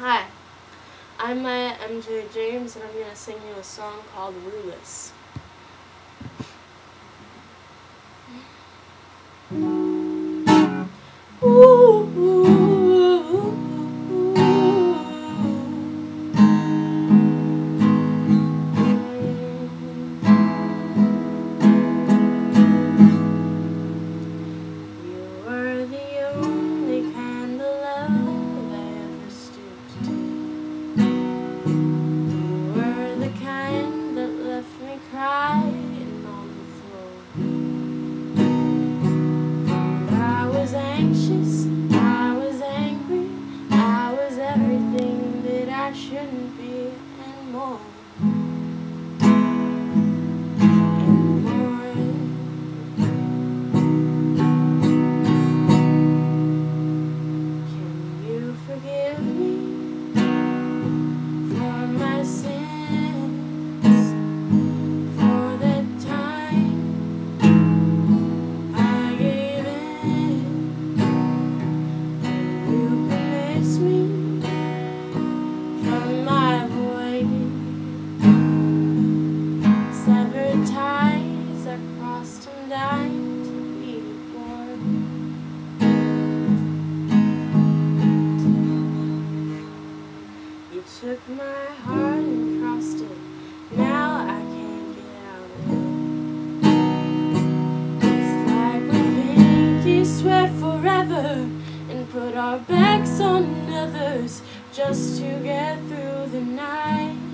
Hi, I'm uh, Maya MJ James, and I'm going to sing you a song called and beer more. Rueless. took my heart and crossed it. Now I can't get out of it. It's like we pinky sweat forever and put our backs on others just to get through the night.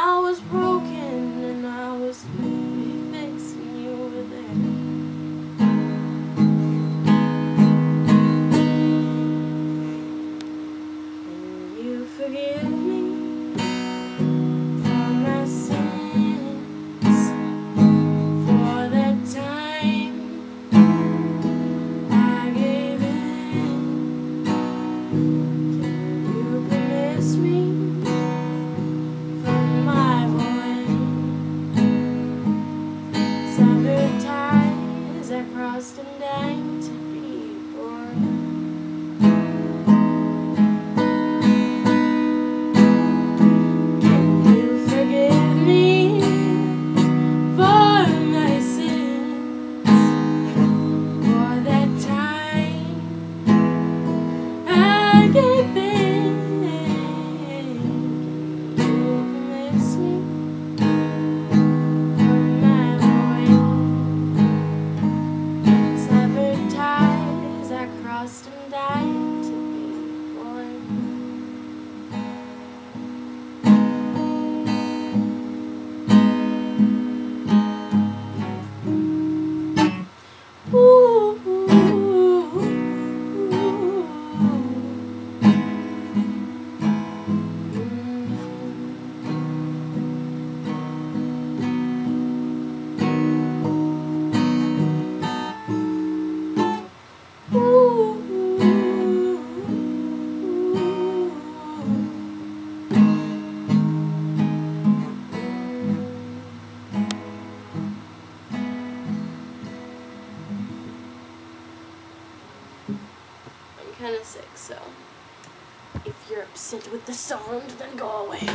I was broken and I was frost and night crossed and died. Kind of sick, so if you're upset with the sound, then go away.